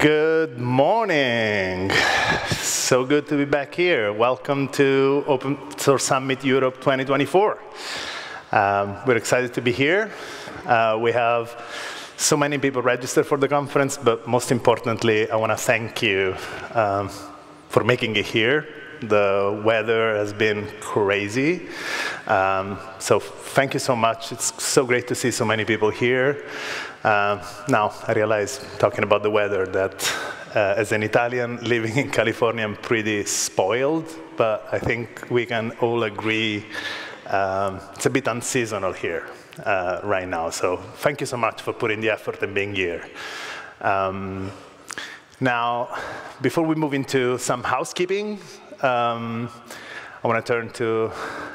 Good morning. So good to be back here. Welcome to Open Source Summit Europe 2024. Um, we're excited to be here. Uh, we have so many people registered for the conference, but most importantly, I want to thank you um, for making it here. The weather has been crazy. Um, so thank you so much. It's so great to see so many people here. Uh, now, I realize, talking about the weather, that uh, as an Italian living in California, I'm pretty spoiled, but I think we can all agree um, it's a bit unseasonal here uh, right now. So thank you so much for putting the effort and being here. Um, now, before we move into some housekeeping, um, I want to turn to,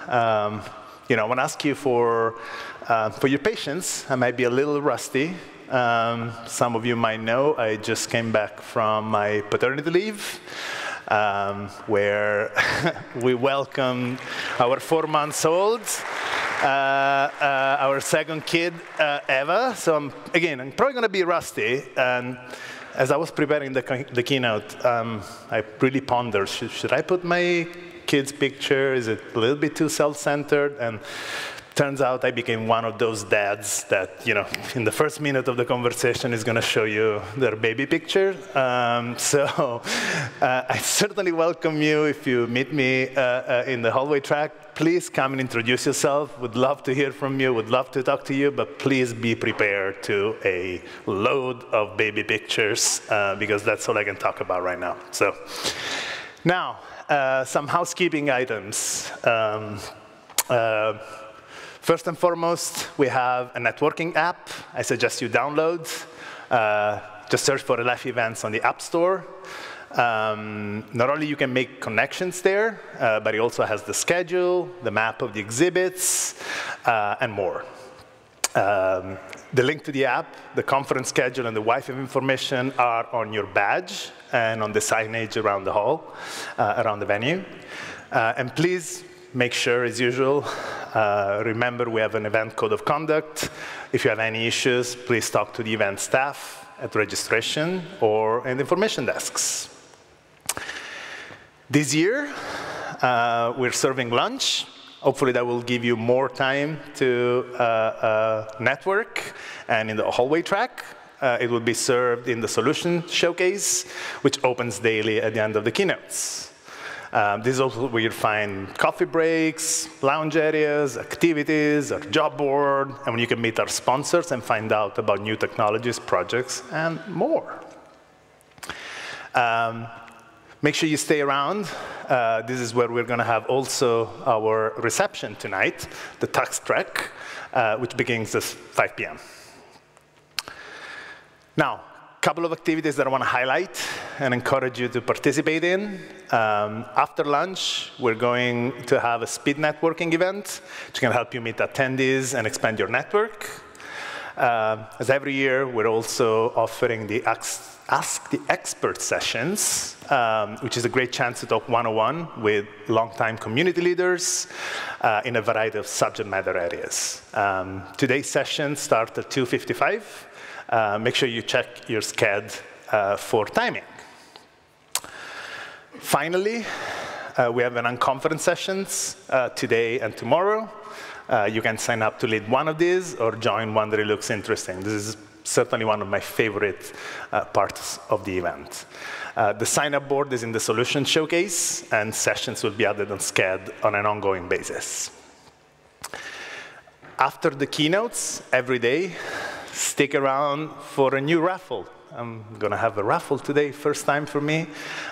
um, you know, I want to ask you for uh, for your patience, I might be a little rusty. Um, some of you might know I just came back from my paternity leave, um, where we welcomed our four months old, uh, uh, our second kid, uh, Eva. So I'm, again, I'm probably going to be rusty. And as I was preparing the, the keynote, um, I really pondered, should, should I put my kid's picture? Is it a little bit too self-centered? And Turns out I became one of those dads that, you know, in the first minute of the conversation is going to show you their baby picture. Um, so uh, I certainly welcome you if you meet me uh, uh, in the hallway track. Please come and introduce yourself. Would love to hear from you. Would love to talk to you. But please be prepared to a load of baby pictures uh, because that's all I can talk about right now. So now, uh, some housekeeping items. Um, uh, First and foremost, we have a networking app. I suggest you download. Uh, just search for LF events on the App Store. Um, not only you can make connections there, uh, but it also has the schedule, the map of the exhibits, uh, and more. Um, the link to the app, the conference schedule, and the Wi-Fi information are on your badge and on the signage around the hall, uh, around the venue. Uh, and please make sure, as usual, uh, remember we have an event code of conduct. If you have any issues, please talk to the event staff at registration or in information desks. This year, uh, we're serving lunch. Hopefully that will give you more time to uh, uh network and in the hallway track. Uh, it will be served in the solution showcase, which opens daily at the end of the keynotes. Um, this is also where you find coffee breaks, lounge areas, activities, our job board, and when you can meet our sponsors and find out about new technologies, projects, and more. Um, make sure you stay around. Uh, this is where we're going to have also our reception tonight, the Tux track, uh, which begins at 5 p.m. Now, couple of activities that I want to highlight and encourage you to participate in. Um, after lunch, we're going to have a speed networking event, which can help you meet attendees and expand your network. Uh, as every year, we're also offering the Ask, the Expert sessions, um, which is a great chance to talk one-on-one with longtime community leaders uh, in a variety of subject matter areas. Um, today's session starts at 2.55. Uh, make sure you check your Sched uh, for timing. Finally, uh, we have an unconference sessions uh, today and tomorrow. Uh, you can sign up to lead one of these or join one that looks interesting. This is certainly one of my favorite parts of the event. Uh, the sign-up board is in the solution showcase, and sessions will be added on Sched on an ongoing basis. After the keynotes, every day, stick around for a new raffle. I'm going to have a raffle today, first time for me.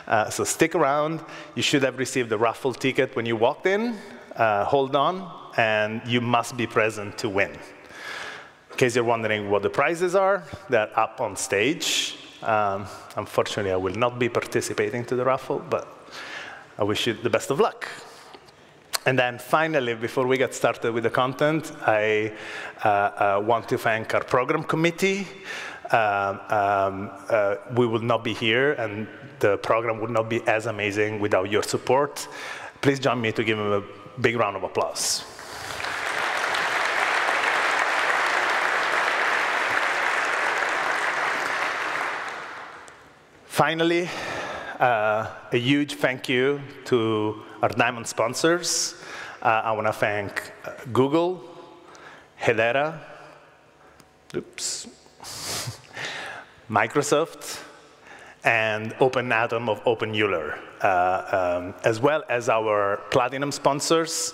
Uh, so stick around. You should have received the raffle ticket when you walked in. Uh, hold on, and you must be present to win. In case you're wondering what the prizes are, they're up on stage. Um, unfortunately, I will not be participating to the raffle, but I wish you the best of luck. And then finally, before we get started with the content, I uh, uh, want to thank our program committee. Um, um, uh, we would not be here, and the program would not be as amazing without your support. Please join me to give them a big round of applause. Finally, uh, a huge thank you to our diamond sponsors. Uh, I want to thank uh, Google, Hedera, oops, Microsoft, and Open Atom of OpenEuler, uh, um, as well as our platinum sponsors,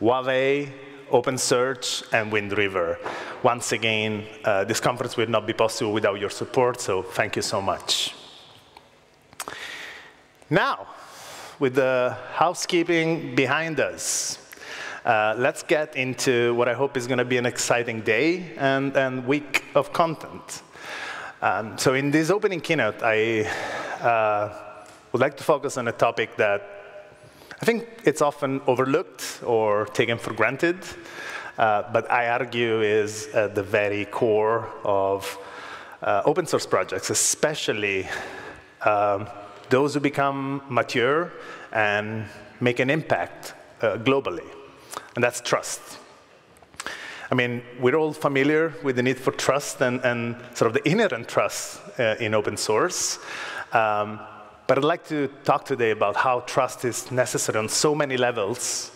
Huawei, OpenSearch, and Wind River. Once again, uh, this conference would not be possible without your support, so thank you so much. Now, with the housekeeping behind us, uh, let's get into what I hope is going to be an exciting day and, and week of content. Um, so in this opening keynote, I uh, would like to focus on a topic that I think it's often overlooked or taken for granted, uh, but I argue is at the very core of uh, open source projects, especially um, those who become mature and make an impact uh, globally, and that's trust. I mean, we're all familiar with the need for trust and, and sort of the inherent trust uh, in open source. Um, but I'd like to talk today about how trust is necessary on so many levels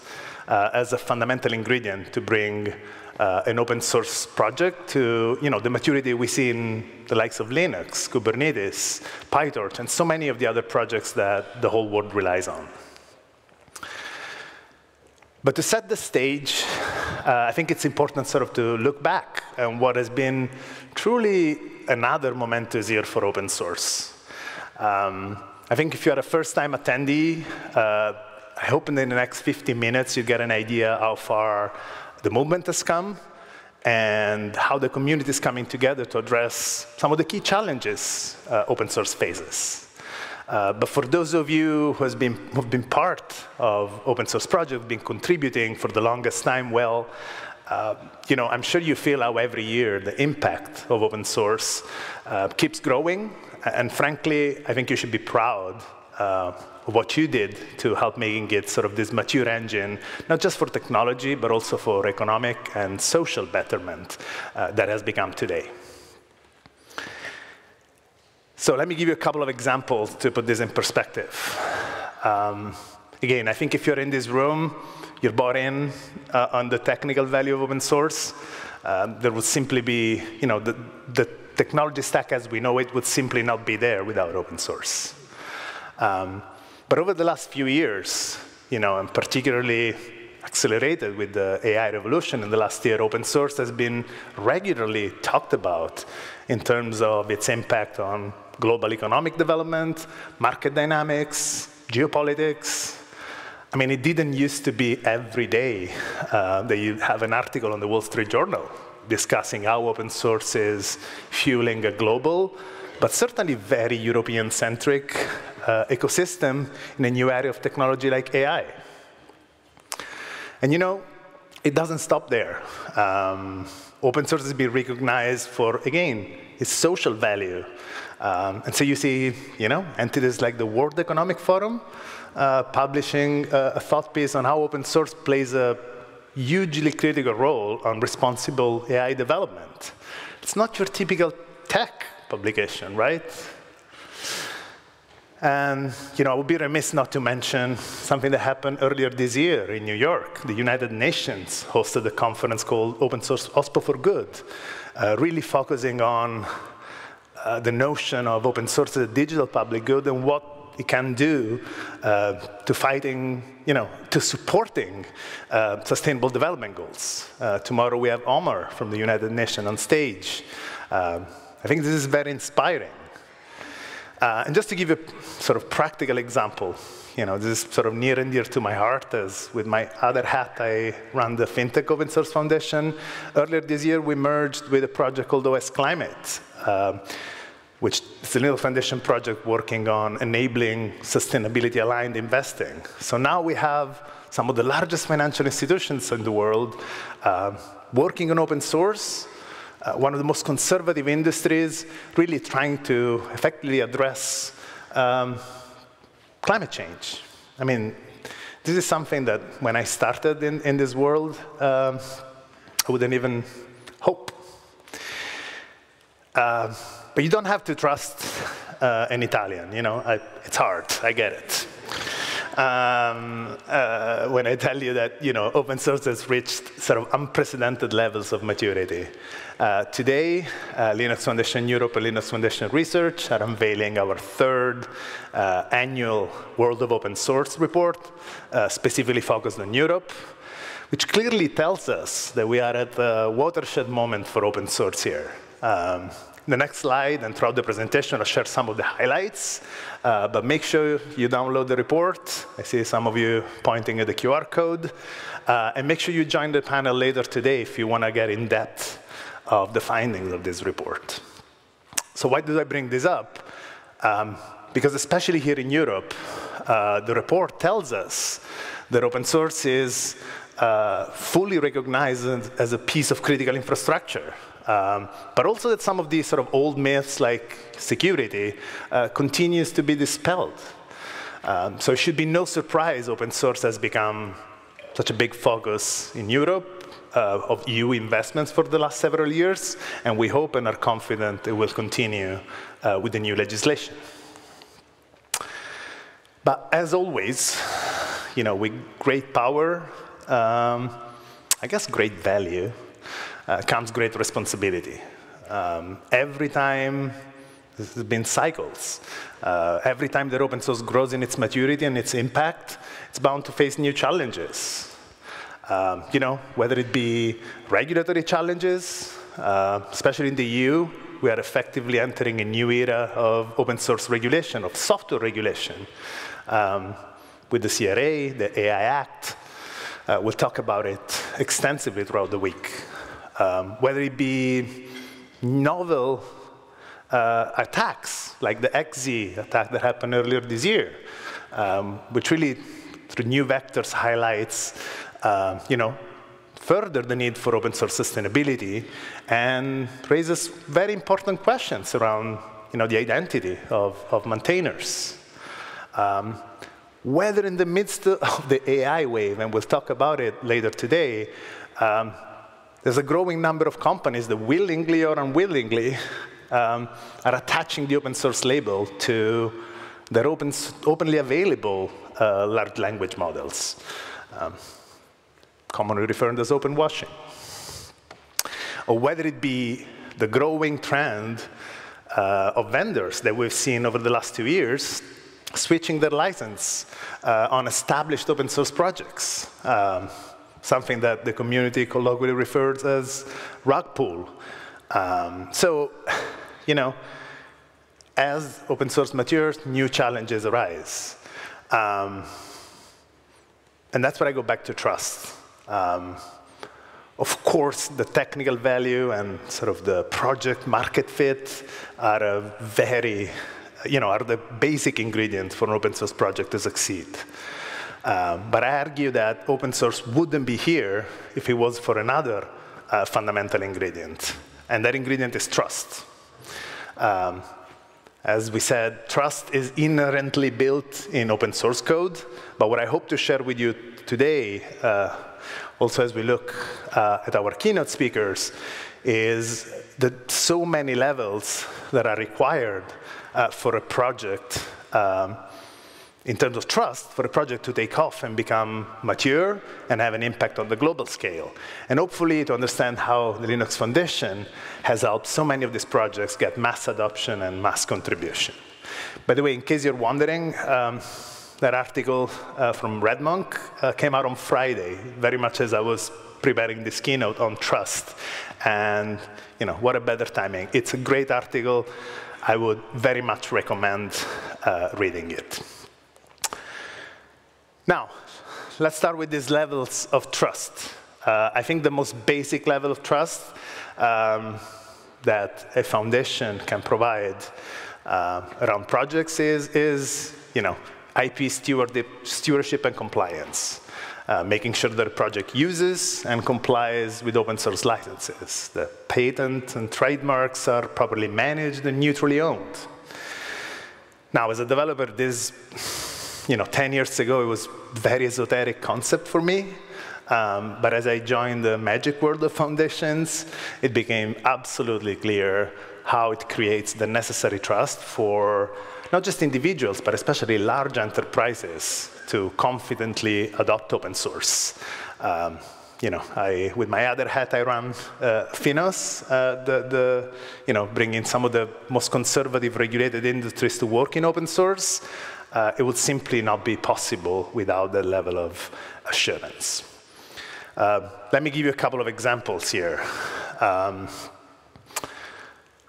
uh, as a fundamental ingredient to bring uh, an open source project to you know, the maturity we see in the likes of Linux, Kubernetes, PyTorch, and so many of the other projects that the whole world relies on. But to set the stage, uh, I think it's important sort of to look back on what has been truly another momentous year for open source. Um, I think if you're a first-time attendee, uh, I hope in the next 50 minutes you get an idea how far the movement has come and how the community is coming together to address some of the key challenges uh, open source faces. Uh, but for those of you who been, who've been part of open source project, been contributing for the longest time, well, uh, you know, I'm sure you feel how every year the impact of open source uh, keeps growing. And frankly, I think you should be proud uh, what you did to help making it sort of this mature engine, not just for technology, but also for economic and social betterment uh, that has become today. So let me give you a couple of examples to put this in perspective. Um, again, I think if you're in this room, you're bought in uh, on the technical value of open source. Um, there would simply be, you know, the, the, technology stack as we know it would simply not be there without open source. Um, but over the last few years, you know, and particularly accelerated with the AI revolution in the last year, open source has been regularly talked about in terms of its impact on global economic development, market dynamics, geopolitics. I mean, it didn't used to be every day uh, that you have an article on the Wall Street Journal discussing how open source is fueling a global, but certainly very European-centric uh, ecosystem in a new area of technology like AI. And you know, it doesn't stop there. Um, open source has been recognized for, again, its social value. Um, and so you see, you know, entities like the World Economic Forum uh, publishing a, a thought piece on how open source plays a hugely critical role on responsible AI development. It's not your typical tech publication, right? And you know, I would be remiss not to mention something that happened earlier this year in New York. The United Nations hosted a conference called Open Source OSPO for Good, uh, really focusing on uh, the notion of open source as a digital public good and what it can do uh, to fighting, you know, to supporting uh, sustainable development goals. Uh, tomorrow we have Omar from the United Nations on stage. Uh, I think this is very inspiring. Uh, and just to give a sort of practical example, you know, this is sort of near and dear to my heart as with my other hat, I run the FinTech Open Source Foundation. Earlier this year, we merged with a project called OS Climate, uh, which is a little foundation project working on enabling sustainability-aligned investing. So now we have some of the largest financial institutions in the world uh, working on open source, uh, one of the most conservative industries, really trying to effectively address um, climate change. I mean, this is something that when I started in, in this world, um, I wouldn't even hope. Uh, but you don't have to trust uh, and Italian. You know, I, it's hard, I get it. Um, uh, when I tell you that you know, open source has reached sort of unprecedented levels of maturity. Uh, today, uh, Linux Foundation Europe and Linux Foundation Research are unveiling our third uh, annual World of Open Source report, uh, specifically focused on Europe, which clearly tells us that we are at a watershed moment for open source here. Um, the next slide and throughout the presentation, I'll share some of the highlights, uh, but make sure you download the report. I see some of you pointing at the QR code. Uh, and make sure you join the panel later today if you want to get in depth of the findings of this report. So why did I bring this up? Um, because especially here in Europe, uh, the report tells us that open source is uh, fully recognized as a piece of critical infrastructure. Um, but also that some of these sort of old myths like security uh, continues to be dispelled. Um, so it should be no surprise open source has become such a big focus in Europe uh, of EU investments for the last several years, and we hope and are confident it will continue uh, with the new legislation. But as always, you know, with great power, um, I guess great value, uh, comes great responsibility. Um, every time, has been cycles. Uh, every time that open source grows in its maturity and its impact, it's bound to face new challenges. Um, you know, whether it be regulatory challenges, uh, especially in the EU, we are effectively entering a new era of open source regulation, of software regulation, um, with the CRA, the AI Act. Uh, we'll talk about it extensively throughout the week um, whether it be novel uh, attacks, like the XZ attack that happened earlier this year, um, which really, through new vectors, highlights, uh, you know, further the need for open source sustainability and raises very important questions around, you know, the identity of, of maintainers. Um, whether in the midst of the AI wave, and we'll talk about it later today, um, there's a growing number of companies that willingly or unwillingly um, are attaching the open source label to their open, openly available uh, large language models, um, commonly referred to as open washing. Or whether it be the growing trend uh, of vendors that we've seen over the last two years switching their license uh, on established open source projects. Um, something that the community colloquially refers as rug pull. Um, so, you know, as open source matures, new challenges arise. Um, and that's where I go back to trust. Um, of course, the technical value and sort of the project market fit are a very, you know, are the basic ingredients for an open source project to succeed. Um, but I argue that open source wouldn't be here if it was for another uh, fundamental ingredient, and that ingredient is trust. Um, as we said, trust is inherently built in open source code, but what I hope to share with you today, uh, also as we look uh, at our keynote speakers, is the so many levels that are required uh, for a project um, in terms of trust for a project to take off and become mature and have an impact on the global scale. And hopefully to understand how the Linux Foundation has helped so many of these projects get mass adoption and mass contribution. By the way, in case you're wondering, um, that article uh, from RedMonk uh, came out on Friday, very much as I was preparing this keynote on trust. And you know, what a better timing. It's a great article. I would very much recommend uh, reading it. Now, let's start with these levels of trust. Uh, I think the most basic level of trust um, that a foundation can provide uh, around projects is, is, you know, IP stewardship and compliance. Uh, making sure that a project uses and complies with open source licenses. The patent and trademarks are properly managed and neutrally owned. Now, as a developer, this you know, 10 years ago, it was very esoteric concept for me. Um, but as I joined the magic world of foundations, it became absolutely clear how it creates the necessary trust for not just individuals, but especially large enterprises to confidently adopt open source. Um, you know, I, with my other hat, I run uh, FINOS, uh, the, the, you know, bringing some of the most conservative regulated industries to work in open source. Uh, it would simply not be possible without that level of assurance. Uh, let me give you a couple of examples here. Um,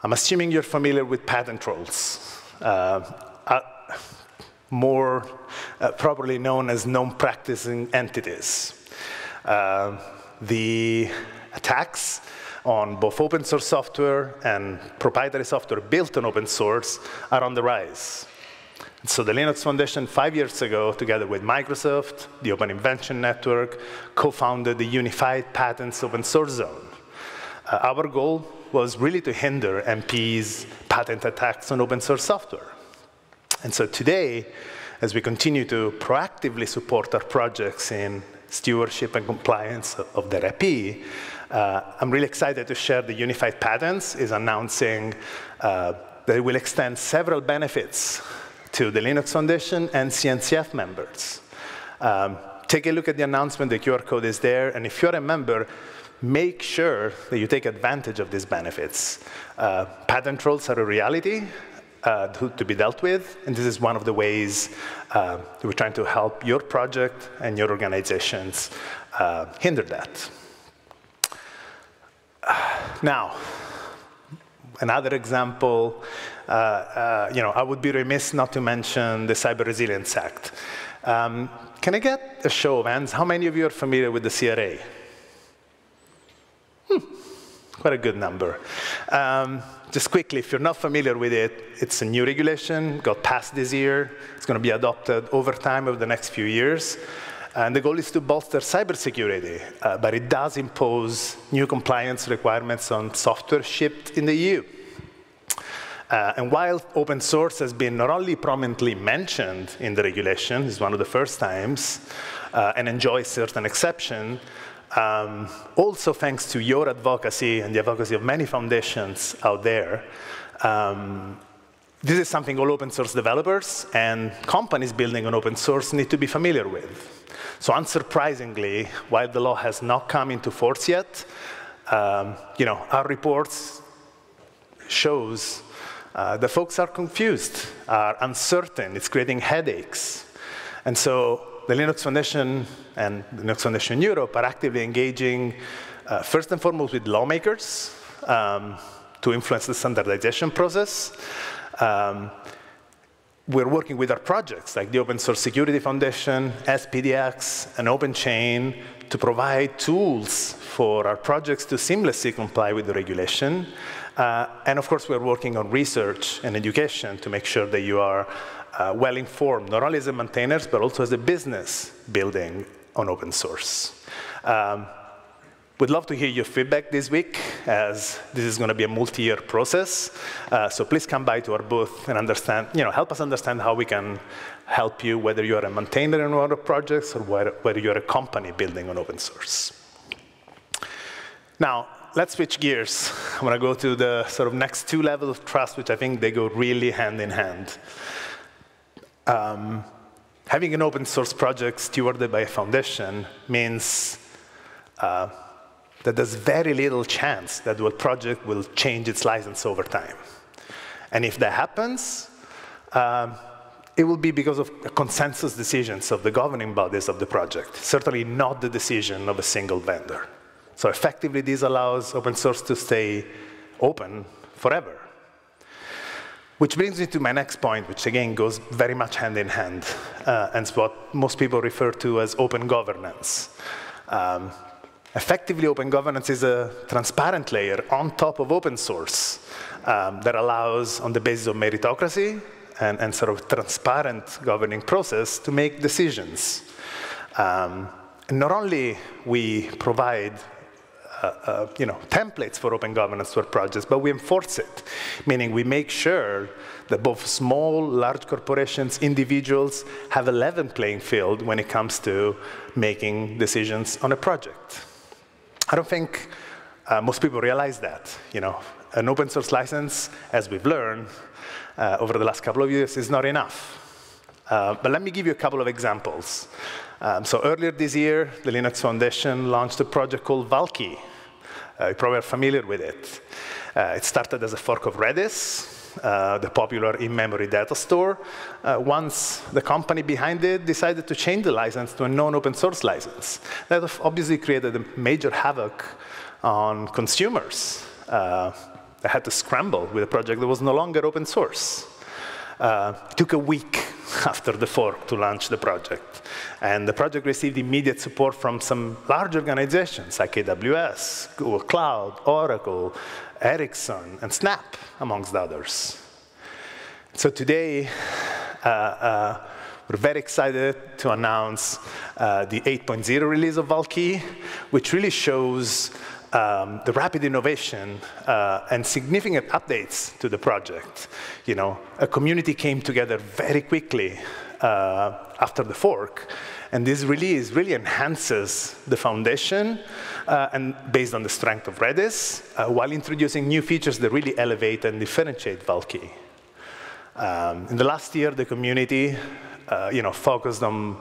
I'm assuming you're familiar with patent trolls, uh, uh, more uh, properly known as non-practicing entities. Uh, the attacks on both open source software and proprietary software built on open source are on the rise. So the Linux Foundation, five years ago, together with Microsoft, the Open Invention Network, co-founded the Unified Patents Open Source Zone. Uh, our goal was really to hinder NPE's patent attacks on open source software. And so today, as we continue to proactively support our projects in stewardship and compliance of their IP, uh, I'm really excited to share the Unified Patents is announcing uh, that it will extend several benefits to the Linux Foundation and CNCF members. Um, take a look at the announcement, the QR code is there, and if you're a member, make sure that you take advantage of these benefits. Uh, patent trolls are a reality uh, to, to, be dealt with, and this is one of the ways uh, we're trying to help your project and your organizations uh, hinder that. Now, another example you know, I would be remiss not to mention the Cyber Resilience Act. Um, can I get a show of hands? How many of you are familiar with the CRA? Hmm, quite a good number. Um, just quickly, if you're not familiar with it, it's a new regulation, got passed this year. It's going to be adopted over time over the next few years. And the goal is to bolster cybersecurity, uh, but it does impose new compliance requirements on software shipped in the EU. Uh, and while open source has been not only prominently mentioned in the regulation, it's one of the first times, uh, and enjoys certain exception, um, also thanks to your advocacy and the advocacy of many foundations out there, um, this is something all open source developers and companies building on open source need to be familiar with. So unsurprisingly, while the law has not come into force yet, um, you know, our reports shows uh, the folks are confused, are uncertain, it's creating headaches. And so the Linux Foundation and the Linux Foundation Europe are actively engaging, uh, first and foremost, with lawmakers um, to influence the standardization process. Um, we're working with our projects, like the Open Source Security Foundation, SPDX, and OpenChain, to provide tools for our projects to seamlessly comply with the regulation. Uh, and of course, we're working on research and education to make sure that you are uh, well informed, not only as a maintainers, but also as a business building on open source. Um, We'd love to hear your feedback this week, as this is going to be a multi-year process. Uh, so please come by to our booth and understand, you know, help us understand how we can help you, whether you're a maintainer in one of projects or whether you're a company building on open source. Now, let's switch gears. I'm going to go to the sort of next two levels of trust, which I think they go really hand in hand. Um, having an open source project stewarded by a foundation means uh, that there's very little chance that the project will change its license over time. And if that happens, um, it will be because of consensus decisions of the governing bodies of the project, certainly not the decision of a single vendor. So effectively, this allows open source to stay open forever. Which brings me to my next point, which again goes very much hand in hand, uh, and it's what most people refer to as open governance. Um, effectively, open governance is a transparent layer on top of open source um, that allows, on the basis of meritocracy and, and, sort of transparent governing process, to make decisions. Um, not only we provide uh, uh, you know, templates for open governance for projects, but we enforce it, meaning we make sure that both small, large corporations, individuals have a level playing field when it comes to making decisions on a project. I don't think uh, most people realize that. You know, an open source license, as we've learned uh, over the last couple of years, is not enough. Uh, but let me give you a couple of examples. Um, so earlier this year, the Linux Foundation launched a project called Valkey. Uh, you probably are familiar with it. Uh, it started as a fork of Redis, uh, the popular in-memory data store, uh, once the company behind it decided to change the license to a non-open source license. That obviously created a major havoc on consumers. Uh, they had to scramble with a project that was no longer open source. Uh, took a week after the fork to launch the project. And the project received immediate support from some large organizations like AWS, Google Cloud, Oracle, Ericsson, and Snap, amongst others. So today, uh, uh, we're very excited to announce uh, the 8.0 release of Valkey, which really shows um, the rapid innovation uh, and significant updates to the project. You know, a community came together very quickly uh, after the fork, and this release really enhances the foundation uh, and based on the strength of Redis, uh, while introducing new features that really elevate and differentiate Valkey. Um, in the last year, the community uh, you know, focused on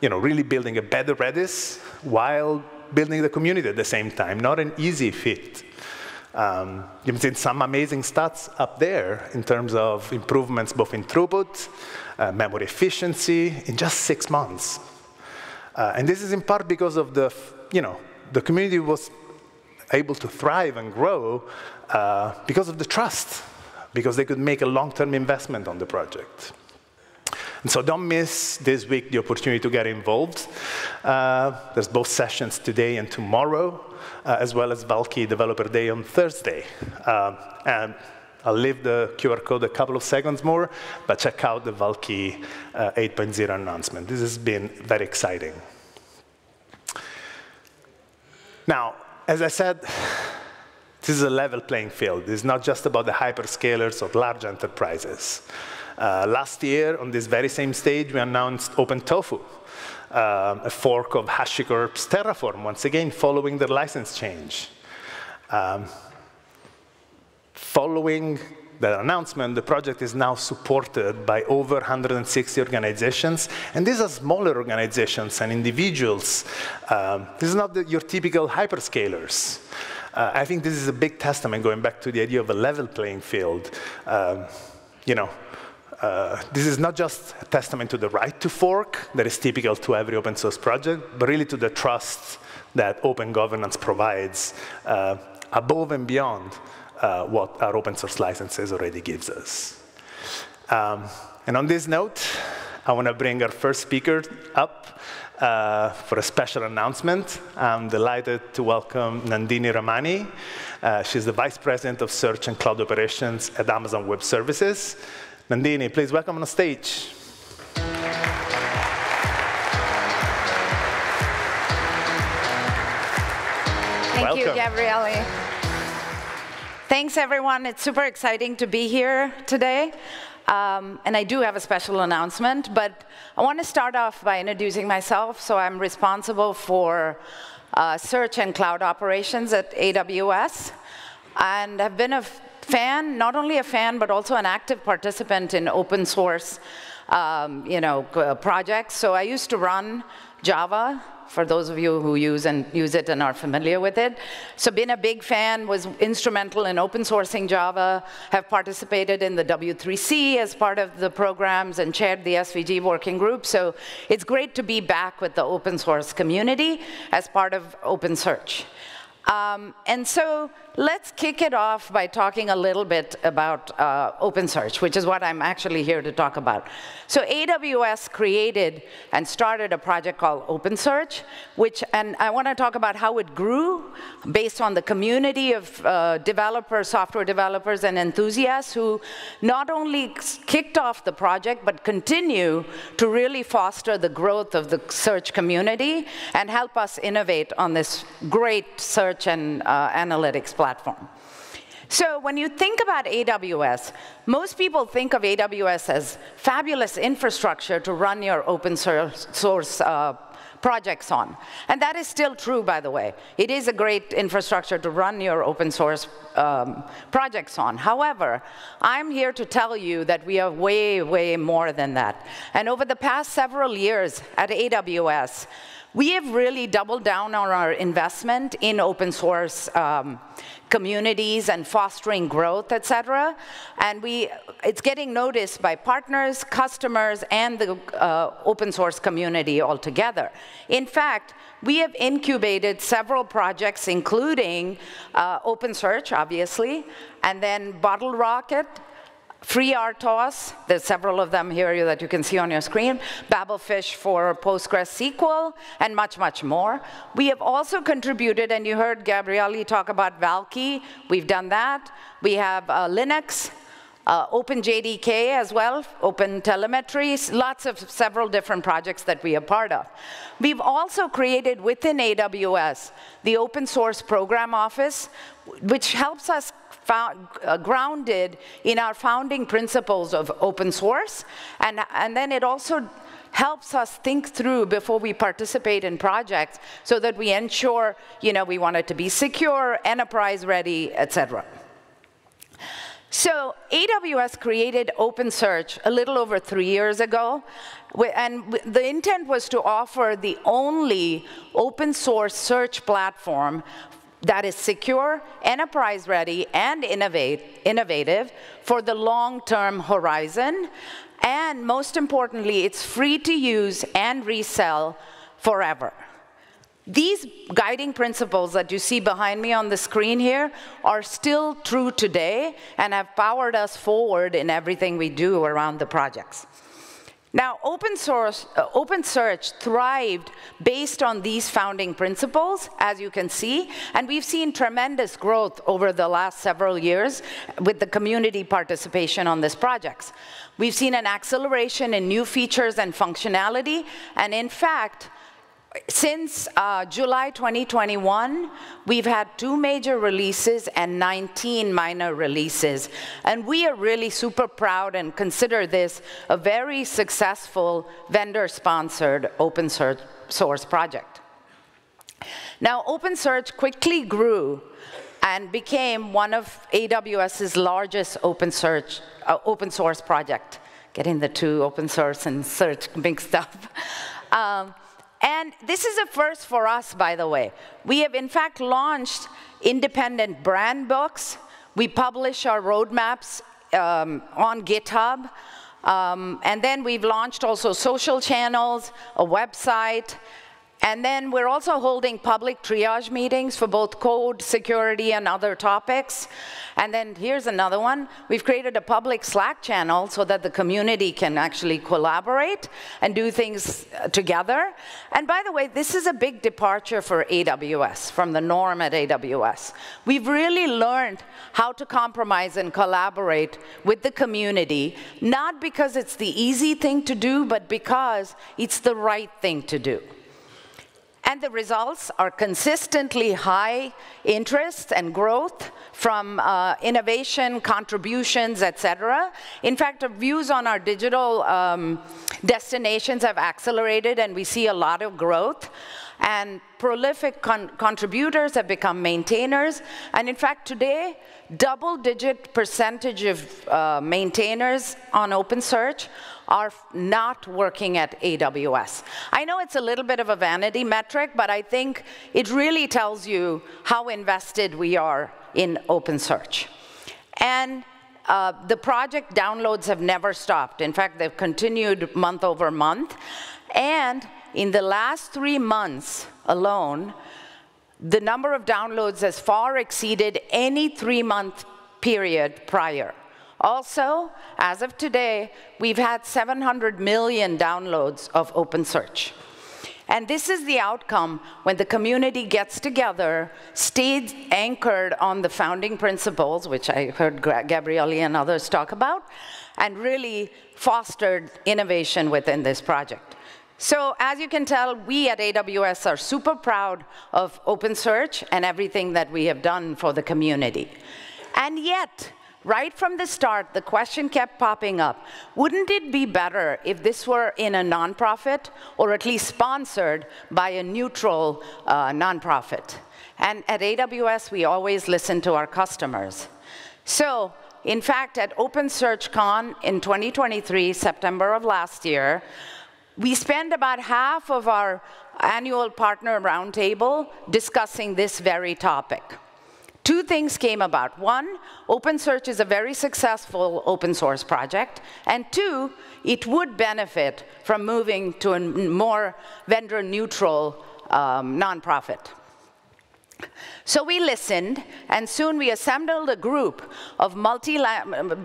you know, really building a better Redis while building the community at the same time. Not an easy feat. Um, you've seen some amazing stats up there in terms of improvements both in throughput, uh, memory efficiency, in just six months. Uh, and this is in part because of the, you know, the community was able to thrive and grow uh, because of the trust, because they could make a long-term investment on the project. And so don't miss this week the opportunity to get involved. Uh, there's both sessions today and tomorrow, uh, as well as Valkey Developer Day on Thursday. Uh, and I'll leave the QR code a couple of seconds more, but check out the Valkey uh, 8.0 announcement. This has been very exciting. Now, as I said, this is a level playing field. It's not just about the hyperscalers or large enterprises. Uh, last year, on this very same stage, we announced OpenTofu, uh, a fork of HashiCorp's Terraform, once again, following the license change. Um, following the announcement, the project is now supported by over 160 organizations, and these are smaller organizations and individuals. Um, this is not the, your typical hyperscalers. Uh, I think this is a big testament, going back to the idea of a level playing field. Um, you know, uh, this is not just a testament to the right to fork that is typical to every open source project, but really to the trust that open governance provides uh, above and beyond uh, what our open source licenses already gives us. Um, and on this note, I want to bring our first speaker up uh, for a special announcement. I'm delighted to welcome Nandini Ramani. Uh, she's the Vice President of Search and Cloud Operations at Amazon Web Services. Nandini, please welcome on the stage. Thank welcome. you, Gabriele. Thanks, everyone. It's super exciting to be here today. Um, and I do have a special announcement, but I want to start off by introducing myself. So I'm responsible for uh, search and cloud operations at AWS. And I've been a fan, not only a fan, but also an active participant in open source um, you know, projects. So I used to run Java, for those of you who use and use it and are familiar with it. So being a big fan, was instrumental in open sourcing Java, have participated in the W3C as part of the programs and chaired the SVG working group. So it's great to be back with the open source community as part of OpenSearch. Um, and so let's kick it off by talking a little bit about uh, OpenSearch, which is what I'm actually here to talk about. So AWS created and started a project called OpenSearch, which, and I want to talk about how it grew based on the community of uh, developers, software developers, and enthusiasts who not only kicked off the project, but continue to really foster the growth of the search community and help us innovate on this great search and uh, analytics platform. So when you think about AWS, most people think of AWS as fabulous infrastructure to run your open source uh, projects on. And that is still true, by the way. It is a great infrastructure to run your open source um, projects on. However, I'm here to tell you that we are way, way more than that. And over the past several years at AWS, we have really doubled down on our investment in open source um, communities and fostering growth, et cetera. And we, it's getting noticed by partners, customers, and the uh, open source community altogether. In fact, we have incubated several projects, including uh, OpenSearch, obviously, and then Bottle Rocket, FreeRTOS, there's several of them here that you can see on your screen, Babelfish for PostgreSQL, and much, much more. We have also contributed, and you heard Gabriele talk about Valkey, we've done that. We have uh, Linux, uh, OpenJDK as well, Open Telemetry, lots of several different projects that we are part of. We've also created within AWS the Open Source Program Office, which helps us found, uh, grounded in our founding principles of open source. And, and then it also helps us think through before we participate in projects so that we ensure, you know, we want it to be secure, enterprise ready, et cetera. So AWS created OpenSearch a little over three years ago, and the intent was to offer the only open source search platform that is secure, enterprise ready, and innovate, innovative for the long-term horizon. And most importantly, it's free to use and resell forever. These guiding principles that you see behind me on the screen here are still true today and have powered us forward in everything we do around the projects. Now, open source, uh, OpenSearch thrived based on these founding principles, as you can see, and we've seen tremendous growth over the last several years with the community participation on these projects. We've seen an acceleration in new features and functionality, and in fact, since uh, July 2021, we've had two major releases and 19 minor releases. And we are really super proud and consider this a very successful vendor-sponsored open source project. Now, OpenSearch quickly grew and became one of AWS's largest open, search, uh, open source project. Getting the two open source and search mixed up. Um, and this is a first for us, by the way. We have, in fact, launched independent brand books. We publish our roadmaps um, on GitHub. Um, and then we've launched also social channels, a website, and then we're also holding public triage meetings for both code, security, and other topics. And then here's another one. We've created a public Slack channel so that the community can actually collaborate and do things uh, together. And by the way, this is a big departure for AWS, from the norm at AWS. We've really learned how to compromise and collaborate with the community, not because it's the easy thing to do, but because it's the right thing to do. And the results are consistently high interest and growth from uh, innovation, contributions, et cetera. In fact, our views on our digital um, destinations have accelerated and we see a lot of growth. And prolific con contributors have become maintainers. And in fact, today, double-digit percentage of uh, maintainers on OpenSearch are not working at AWS. I know it's a little bit of a vanity metric, but I think it really tells you how invested we are in OpenSearch. And uh, the project downloads have never stopped. In fact, they've continued month over month. And in the last three months alone, the number of downloads has far exceeded any three-month period prior. Also, as of today, we've had 700 million downloads of OpenSearch. And this is the outcome when the community gets together, stays anchored on the founding principles, which I heard Gabriele and others talk about, and really fostered innovation within this project. So as you can tell, we at AWS are super proud of OpenSearch and everything that we have done for the community. And yet, right from the start, the question kept popping up, wouldn't it be better if this were in a nonprofit or at least sponsored by a neutral uh, nonprofit? And at AWS, we always listen to our customers. So, in fact, at OpenSearchCon in 2023, September of last year, we spent about half of our annual partner roundtable discussing this very topic. Two things came about. One, OpenSearch is a very successful open source project. And two, it would benefit from moving to a more vendor neutral um, nonprofit. So we listened, and soon we assembled a group of multi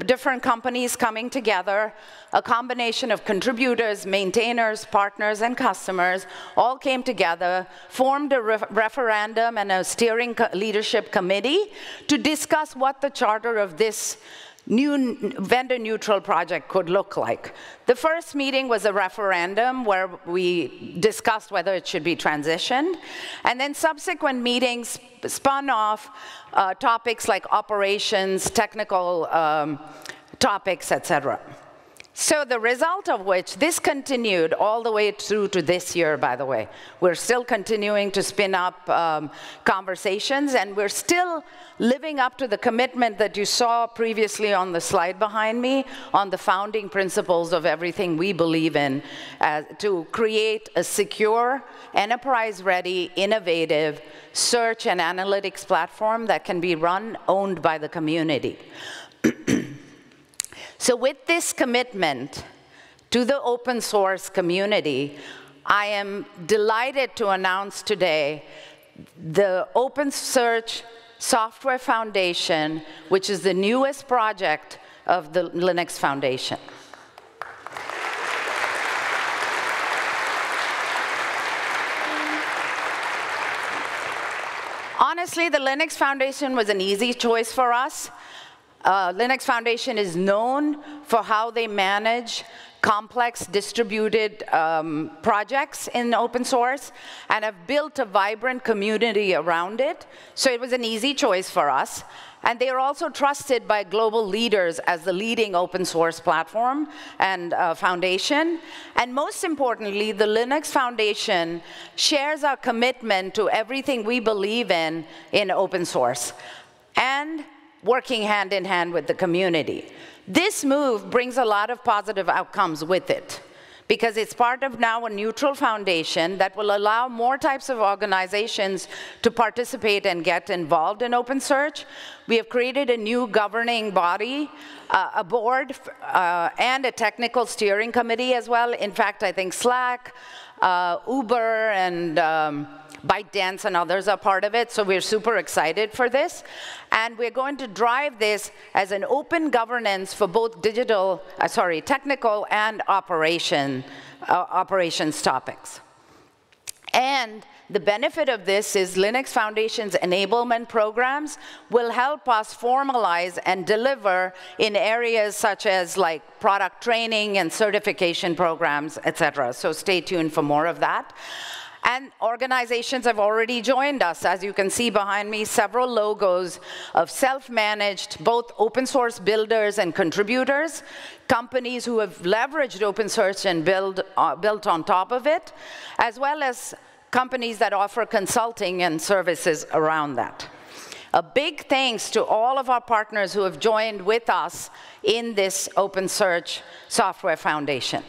different companies coming together, a combination of contributors, maintainers, partners, and customers, all came together, formed a re referendum and a steering co leadership committee to discuss what the charter of this new vendor neutral project could look like. The first meeting was a referendum where we discussed whether it should be transitioned, and then subsequent meetings spun off uh, topics like operations, technical um, topics, etc. So the result of which, this continued all the way through to this year, by the way. We're still continuing to spin up um, conversations, and we're still living up to the commitment that you saw previously on the slide behind me on the founding principles of everything we believe in uh, to create a secure, enterprise-ready, innovative search and analytics platform that can be run, owned by the community. So with this commitment to the open source community, I am delighted to announce today the Open OpenSearch Software Foundation, which is the newest project of the Linux Foundation. Honestly, the Linux Foundation was an easy choice for us. Uh, Linux Foundation is known for how they manage complex distributed um, projects in open source and have built a vibrant community around it. So it was an easy choice for us. And they are also trusted by global leaders as the leading open source platform and uh, foundation. And most importantly, the Linux Foundation shares our commitment to everything we believe in in open source. And working hand in hand with the community. This move brings a lot of positive outcomes with it because it's part of now a neutral foundation that will allow more types of organizations to participate and get involved in OpenSearch. We have created a new governing body, uh, a board, uh, and a technical steering committee as well. In fact, I think Slack, uh, Uber, and um, ByteDance and others are part of it, so we're super excited for this. And we're going to drive this as an open governance for both digital, uh, sorry, technical and operation, uh, operations topics. And the benefit of this is Linux Foundation's enablement programs will help us formalize and deliver in areas such as like product training and certification programs, et cetera. So stay tuned for more of that. And organizations have already joined us. As you can see behind me, several logos of self-managed, both open source builders and contributors, companies who have leveraged open source and build, uh, built on top of it, as well as companies that offer consulting and services around that. A big thanks to all of our partners who have joined with us in this Open OpenSearch Software Foundation.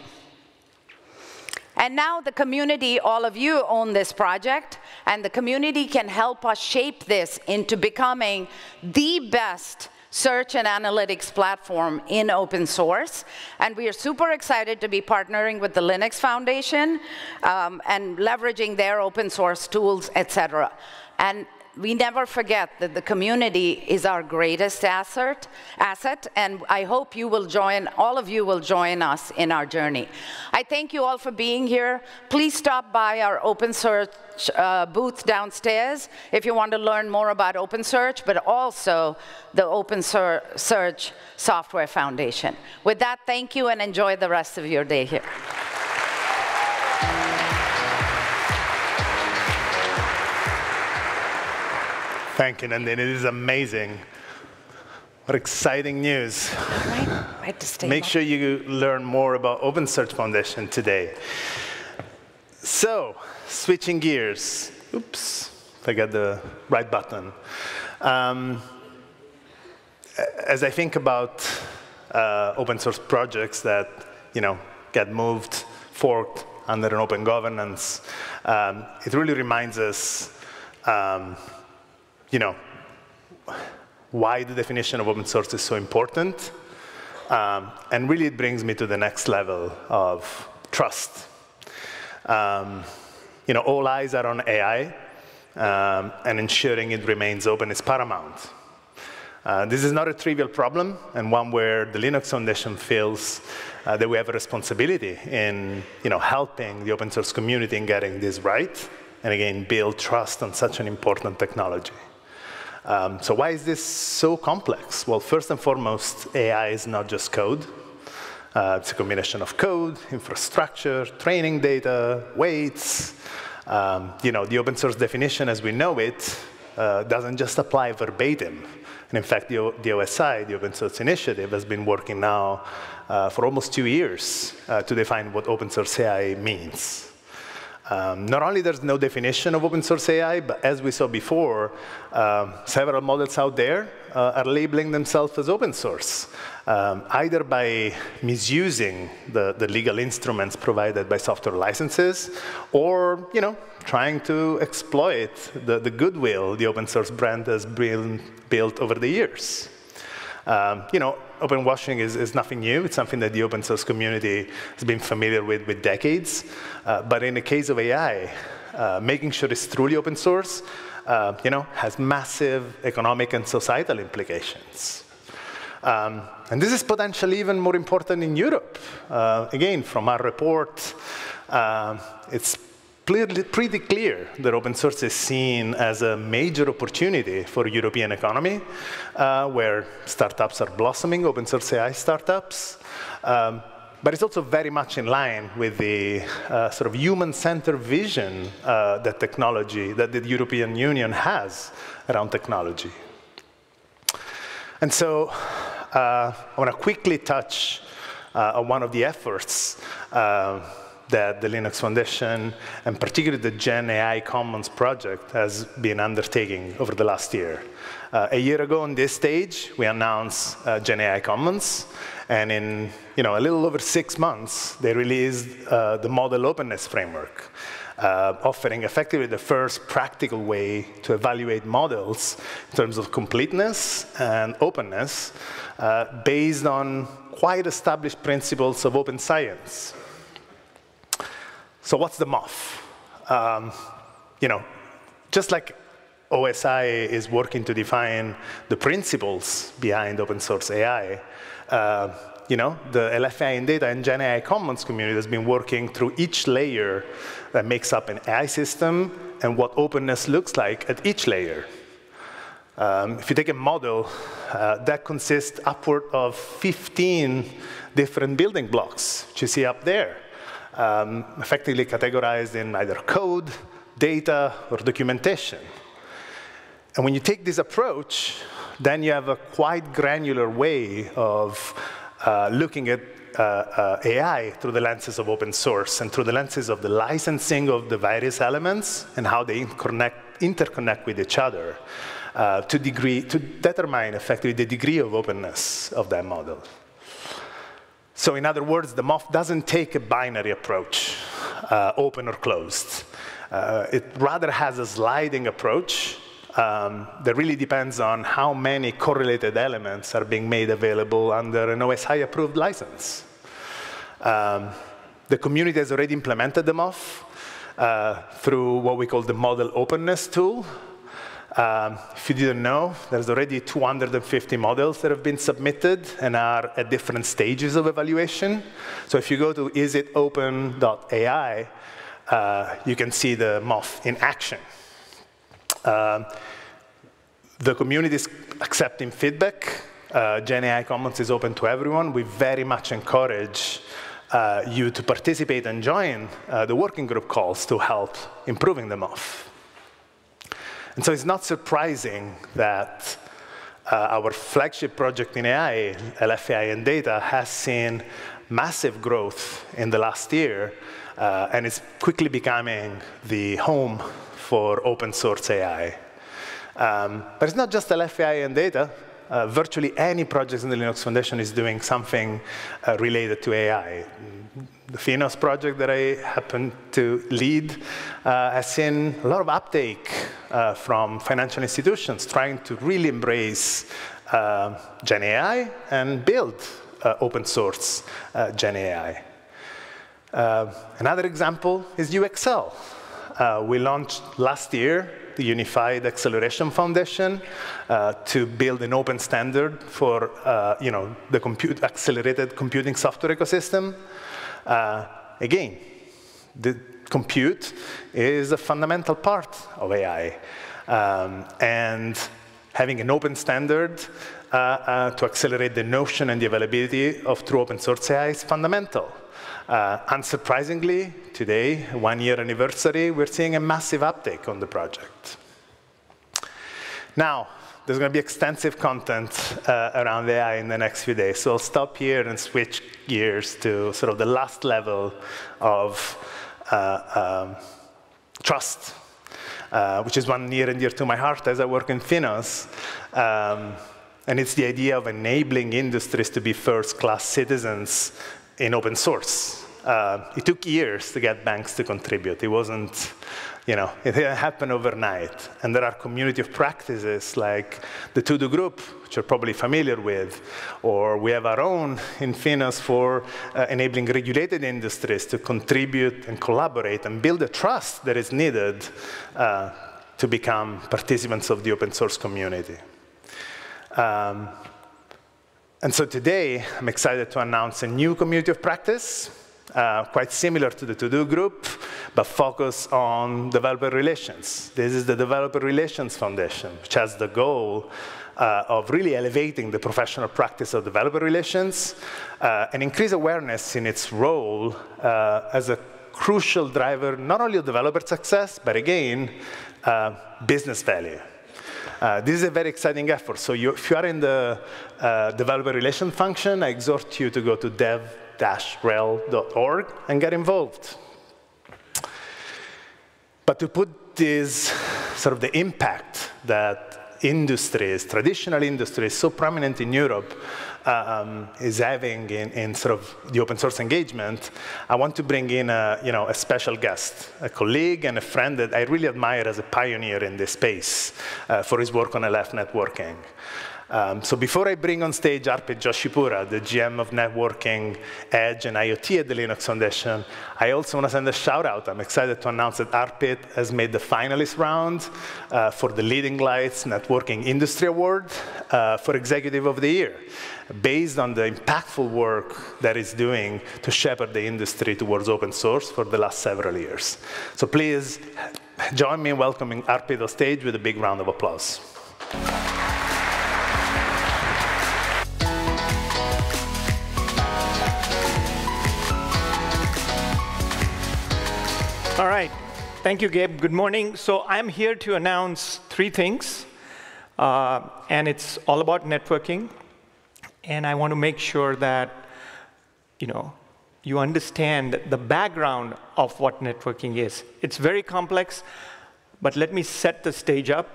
And now the community, all of you own this project, and the community can help us shape this into becoming the best search and analytics platform in open source. And we are super excited to be partnering with the Linux Foundation um, and leveraging their open source tools, et cetera. And we never forget that the community is our greatest asset, asset, and I hope you will join, all of you will join us in our journey. I thank you all for being here. Please stop by our OpenSearch uh, booth downstairs if you want to learn more about OpenSearch, but also the OpenSearch Software Foundation. With that, thank you and enjoy the rest of your day here. Thank you, Nandini. It is amazing What exciting news. Right. Right Make sure you learn more about OpenSearch Foundation today. So, switching gears. Oops, I got the right button. Um, as I think about uh, open source projects that you know get moved, forked under an open governance, um, it really reminds us, um, you know, why the definition of open source is so important. Um, and really it brings me to the next level of trust. Um, you know, all eyes are on AI, um, and ensuring it remains open is paramount. Uh, this is not a trivial problem, and one where the Linux Foundation feels uh, that we have a responsibility in you know, helping the open source community in getting this right, and again, build trust on such an important technology. Um, so why is this so complex? Well, first and foremost, AI is not just code. Uh, it's a combination of code, infrastructure, training data, weights. Um, you know, the open source definition as we know it uh, doesn't just apply verbatim. And in fact, the, the, OSI, the Open Source Initiative, has been working now uh, for almost two years uh, to define what open source AI means. Um, not only there's no definition of open source AI, but as we saw before, um, several models out there uh, are labeling themselves as open source, um, either by misusing the, the legal instruments provided by software licenses, or you know, trying to exploit the, the goodwill the open source brand has been built over the years. Um, you know, open washing is, is, nothing new. It's something that the open source community has been familiar with with decades. Uh, but in the case of AI, uh, making sure it's truly open source, uh, you know, has massive economic and societal implications. Um, and this is potentially even more important in Europe. Uh, again, from our report, uh, it's pretty clear that open source is seen as a major opportunity for European economy, uh, where startups are blossoming, open source AI startups. Um, but it's also very much in line with the uh, sort of human-centered vision uh, that technology, that the European Union has around technology. And so uh, I want to quickly touch uh, on one of the efforts uh, that the Linux Foundation, and particularly the Gen AI Commons project, has been undertaking over the last year. Uh, a year ago on this stage, we announced uh, Gen AI Commons, and in you know, a little over six months, they released uh, the model openness framework, uh, offering effectively the first practical way to evaluate models in terms of completeness and openness uh, based on quite established principles of open science. So what's the MOF? Um, you know, just like OSI is working to define the principles behind open source AI, uh, you know, the LF-AI and data and Gen AI Commons community has been working through each layer that makes up an AI system and what openness looks like at each layer. Um, if you take a model uh, that consists upward of 15 different building blocks, which you see up there um, effectively categorized in either code, data, or documentation. And when you take this approach, then you have a quite granular way of uh, looking at uh, uh, AI through the lenses of open source and through the lenses of the licensing of the various elements and how they interconnect, with each other uh, to, degree, to determine effectively the degree of openness of that model. So in other words, the MOF doesn't take a binary approach, uh, open or closed. Uh, it rather has a sliding approach um, that really depends on how many correlated elements are being made available under an OSI-approved license. Um, the community has already implemented the MOF uh, through what we call the model openness tool, um, if you didn't know, there's already 250 models that have been submitted and are at different stages of evaluation. So if you go to isitopen.ai, uh, you can see the MOF in action. Um, the community is accepting feedback. Uh, Gen AI Commons is open to everyone. We very much encourage uh, you to participate and join uh, the working group calls to help improving the MOF. And so it's not surprising that uh, our flagship project in AI, LF-AI and data, has seen massive growth in the last year, uh, and it's quickly becoming the home for open source AI. Um, but it's not just LF-AI and data. Uh, virtually any project in the Linux Foundation is doing something uh, related to AI. The FINOS project that I happen to lead uh, has seen a lot of uptake uh, from financial institutions trying to really embrace uh, Gen AI and build uh, open source Gen AI. another example is UXL. we launched last year the Unified Acceleration Foundation, uh, to build an open standard for uh, you know, the compute accelerated computing software ecosystem. Uh, again, the compute is a fundamental part of AI. Um, and having an open standard uh, uh, to accelerate the notion and the availability of true open source AI is fundamental. Uh, unsurprisingly, today, one year anniversary, we're seeing a massive uptake on the project. Now, there's going to be extensive content uh, around AI in the next few days. So I'll stop here and switch gears to sort of the last level of uh, um, trust, uh, which is one near and dear to my heart as I work in FINOS. Um, and it's the idea of enabling industries to be first-class citizens in open source. Uh, it took years to get banks to contribute. It wasn't, you know, it didn't happen overnight. And there are community of practices like the To-Do group, which you're probably familiar with, or we have our own in FINOS for uh, enabling regulated industries to contribute and collaborate and build the trust that is needed uh, to become participants of the open source community. Um, and so today, I'm excited to announce a new community of practice, uh, quite similar to the To-Do group, but focus on developer relations. This is the Developer Relations Foundation, which has the goal uh, of really elevating the professional practice of developer relations uh, and increase awareness in its role uh, as a crucial driver, not only of developer success, but again, uh, business value. Uh, this is a very exciting effort. So you, if you are in the uh, developer relation function, I exhort you to go to dev-rel.org and get involved. But to put this sort of the impact that industries, traditional industries, so prominent in Europe, um, is having in, in, sort of the open source engagement, I want to bring in a, you know, a special guest, a colleague and a friend that I really admire as a pioneer in this space uh, for his work on LF networking. Um, so before I bring on stage Arpit Joshipura, the GM of Networking, Edge, and IoT at the Linux Foundation, I also want to send a shout out. I'm excited to announce that Arpit has made the finalist round uh, for the Leading Lights Networking Industry Award uh, for Executive of the Year, based on the impactful work that he's doing to shepherd the industry towards open source for the last several years. So please join me in welcoming Arpit on stage with a big round of applause. All right. Thank you, Gabe. Good morning. So I'm here to announce three things, uh, and it's all about networking. And I want to make sure that you know you understand the background of what networking is. It's very complex, but let me set the stage up.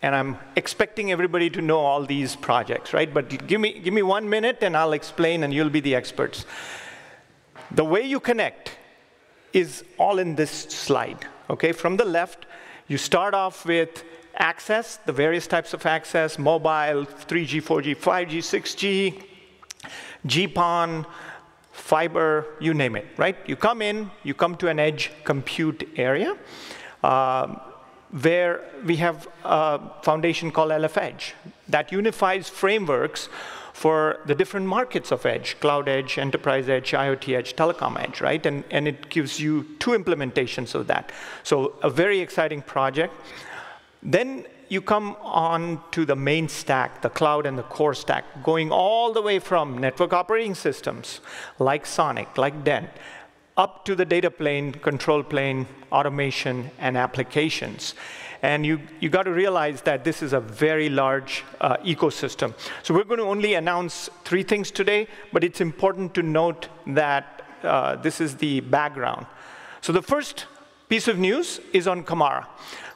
And I'm expecting everybody to know all these projects, right? But give me, give me one minute and I'll explain and you'll be the experts. The way you connect is all in this slide. Okay, from the left, you start off with access, the various types of access, mobile, 3G, 4G, 5G, 6G, GPON, fiber, you name it, right? You come in, you come to an edge compute area uh, where we have a foundation called LF Edge that unifies frameworks for the different markets of edge, cloud edge, enterprise edge, IoT edge, telecom edge, right? And, and it gives you two implementations of that. So a very exciting project. Then you come on to the main stack, the cloud and the core stack, going all the way from network operating systems like SONiC, like DENT, up to the data plane, control plane, automation, and applications. And you, you got to realize that this is a very large uh, ecosystem. So we're going to only announce three things today, but it's important to note that uh, this is the background. So the first piece of news is on CAMARA.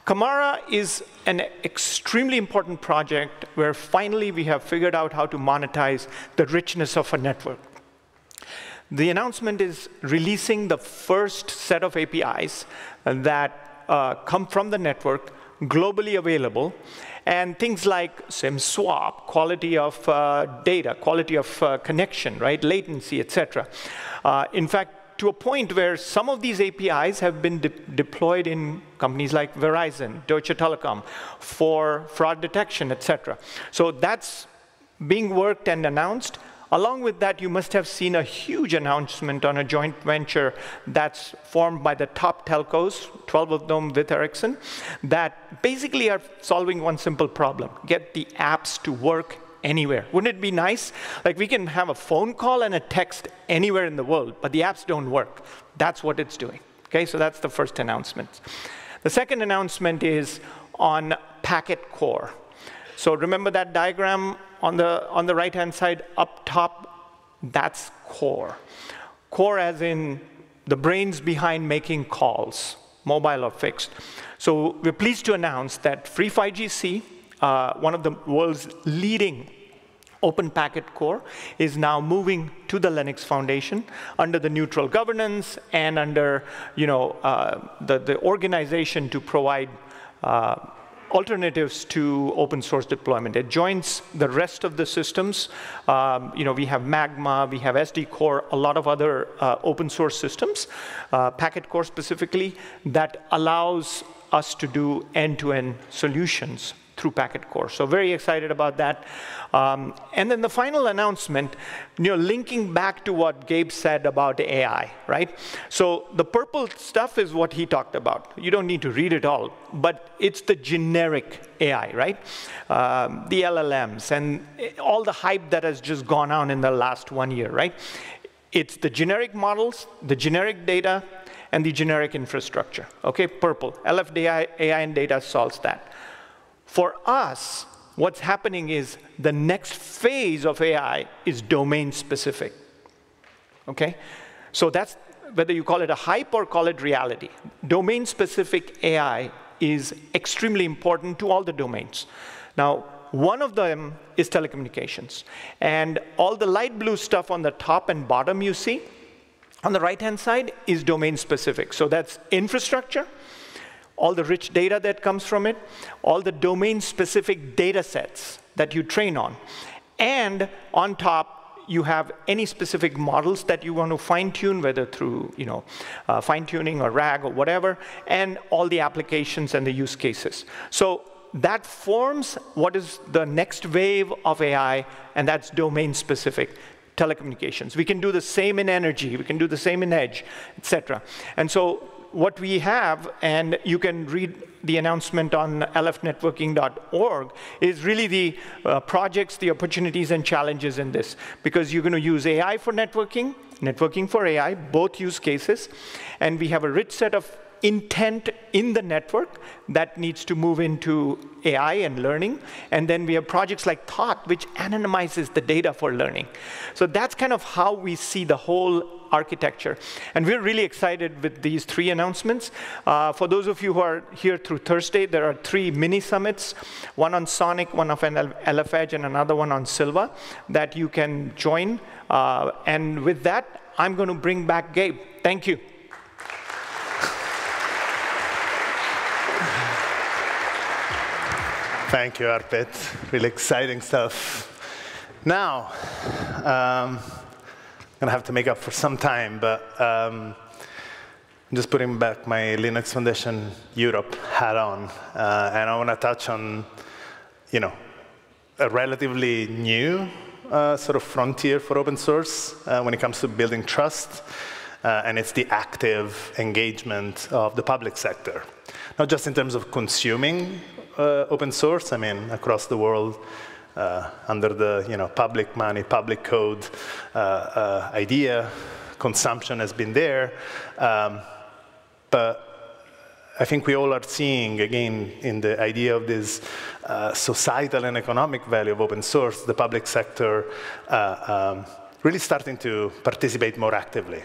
CAMARA is an extremely important project where finally we have figured out how to monetize the richness of a network. The announcement is releasing the first set of APIs that uh, come from the network, globally available, and things like SIM swap, quality of uh, data, quality of uh, connection, right, latency, etc. Uh, in fact, to a point where some of these APIs have been de deployed in companies like Verizon, Deutsche Telekom, for fraud detection, etc. So that's being worked and announced. Along with that, you must have seen a huge announcement on a joint venture that's formed by the top telcos, 12 of them with Ericsson, that basically are solving one simple problem, get the apps to work anywhere. Wouldn't it be nice? Like we can have a phone call and a text anywhere in the world, but the apps don't work. That's what it's doing. Okay, so that's the first announcement. The second announcement is on Packet Core. So remember that diagram on the, on the right-hand side up top? That's core. Core as in the brains behind making calls, mobile or fixed. So we're pleased to announce that free5GC, uh, one of the world's leading Open Packet Core is now moving to the Linux Foundation under the neutral governance and under you know, uh, the, the organization to provide uh, alternatives to open source deployment. It joins the rest of the systems. Um, you know, we have Magma, we have SD Core, a lot of other uh, open source systems, uh, Packet Core specifically, that allows us to do end-to-end -end solutions through Packet Core. So very excited about that. Um, and then the final announcement, you know, linking back to what Gabe said about AI, right? So the purple stuff is what he talked about. You don't need to read it all, but it's the generic AI, right? Um, the LLMs and all the hype that has just gone on in the last one year, right? It's the generic models, the generic data, and the generic infrastructure. Okay, purple. LFDI AI and data solves that. For us, what's happening is the next phase of AI is domain specific. Okay? So that's whether you call it a hype or call it reality. Domain specific AI is extremely important to all the domains. Now, one of them is telecommunications. And all the light blue stuff on the top and bottom you see, on the right hand side is domain specific. So that's infrastructure, all the rich data that comes from it, all the domain-specific data sets that you train on. And on top, you have any specific models that you want to fine-tune, whether through you know, uh, fine-tuning or RAG or whatever, and all the applications and the use cases. So that forms what is the next wave of AI, and that's domain-specific telecommunications. We can do the same in energy, we can do the same in edge, et cetera. And so what we have, and you can read the announcement on lfnetworking.org, is really the uh, projects, the opportunities, and challenges in this. Because you're going to use AI for networking, networking for AI, both use cases, and we have a rich set of intent in the network that needs to move into AI and learning. And then we have projects like Thoth, which anonymizes the data for learning. So that's kind of how we see the whole architecture. And we're really excited with these three announcements. Uh, for those of you who are here through Thursday, there are three mini summits, one on SONiC, one on LF Edge, and another one on Sylva that you can join. Uh, and with that, I'm going to bring back Gabe. Thank you. Thank you, Arpit. Really exciting stuff. Now, um, I'm going to have to make up for some time, but um, I'm just putting back my Linux Foundation Europe hat on, uh, and I want to touch on, you know, a relatively new uh, sort of frontier for open source uh, when it comes to building trust, uh, and it's the active engagement of the public sector. Not just in terms of consuming open source. I mean, across the world, uh, under the you know public money, public code uh, uh idea, consumption has been there. Um, but I think we all are seeing, again, in the idea of this uh, societal and economic value of open source, the public sector uh, um, really starting to participate more actively.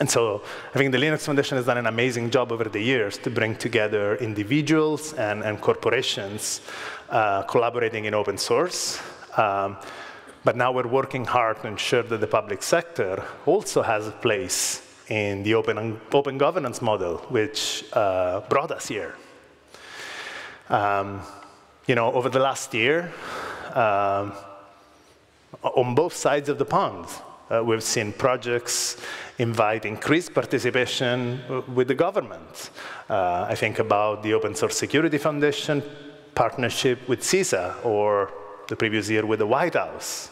And so I think the Linux Foundation has done an amazing job over the years to bring together individuals and, and corporations uh, collaborating in open source. Um, but now we're working hard to ensure that the public sector also has a place in the open, open governance model, which uh, brought us here. Um, you know, over the last year, um, on both sides of the pond, uh, we've seen projects invite increased participation with the government. Uh, I think about the Open Source Security Foundation partnership with CISA, or the previous year with the White House.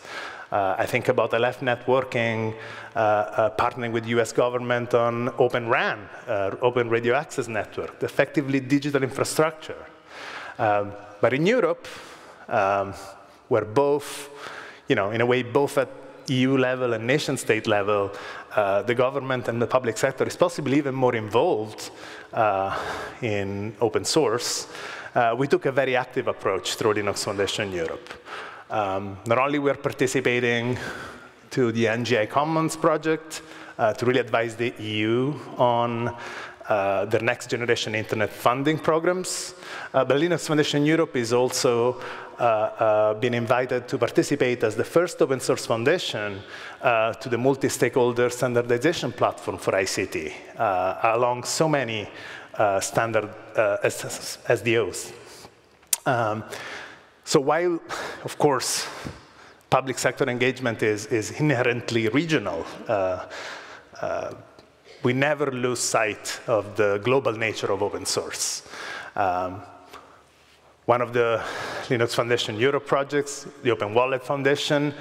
Uh, I think about LF networking, uh, uh, partnering with US government on Open RAN, uh, Open Radio Access Network, effectively digital infrastructure. Um, but in Europe, um, we're both, you know, in a way, both at EU level and nation state level, uh, the government and the public sector is possibly even more involved uh, in open source. Uh, we took a very active approach through Linux Foundation Europe. Um, not only we're participating to the NGI Commons project uh, to really advise the EU on uh, their next generation internet funding programs. Uh, Linux Foundation Europe is also uh, uh been invited to participate as the first open source foundation uh, to the multi-stakeholder standardization platform for ICT, along so many standard SDOs. Um, so while, of course, public sector engagement is, is inherently regional, uh, we never lose sight of the global nature of open source. Um, one of the Linux Foundation Europe projects, the Open Wallet Foundation,